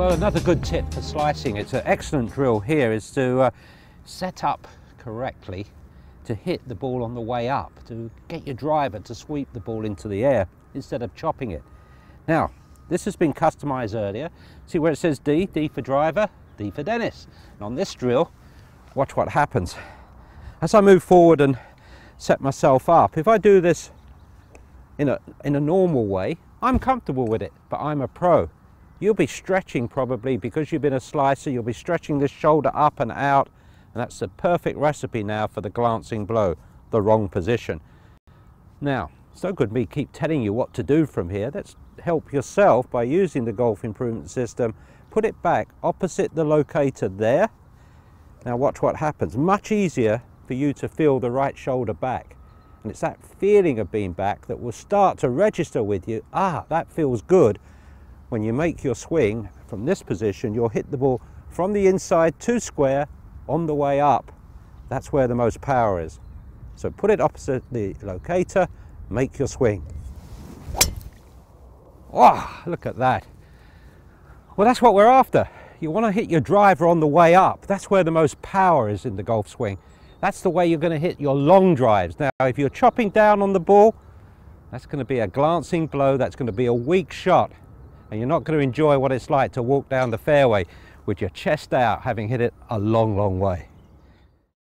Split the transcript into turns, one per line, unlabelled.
Well, another good tip for slicing, it's an excellent drill here, is to uh, set up correctly to hit the ball on the way up, to get your driver to sweep the ball into the air instead of chopping it. Now, this has been customized earlier. See where it says D, D for driver, D for Denis. And on this drill, watch what happens. As I move forward and set myself up, if I do this in a, in a normal way, I'm comfortable with it, but I'm a pro. You'll be stretching probably because you've been a slicer, you'll be stretching this shoulder up and out, and that's the perfect recipe now for the glancing blow, the wrong position. Now, it's no good me keep telling you what to do from here. Let's help yourself by using the golf improvement system. Put it back opposite the locator there. Now watch what happens. Much easier for you to feel the right shoulder back. And it's that feeling of being back that will start to register with you. Ah, that feels good. When you make your swing from this position, you'll hit the ball from the inside to square on the way up. That's where the most power is. So put it opposite the locator, make your swing. Oh, look at that. Well, that's what we're after. You want to hit your driver on the way up. That's where the most power is in the golf swing. That's the way you're going to hit your long drives. Now, if you're chopping down on the ball, that's going to be a glancing blow. That's going to be a weak shot. And you're not going to enjoy what it's like to walk down the fairway with your chest out, having hit it a long, long way.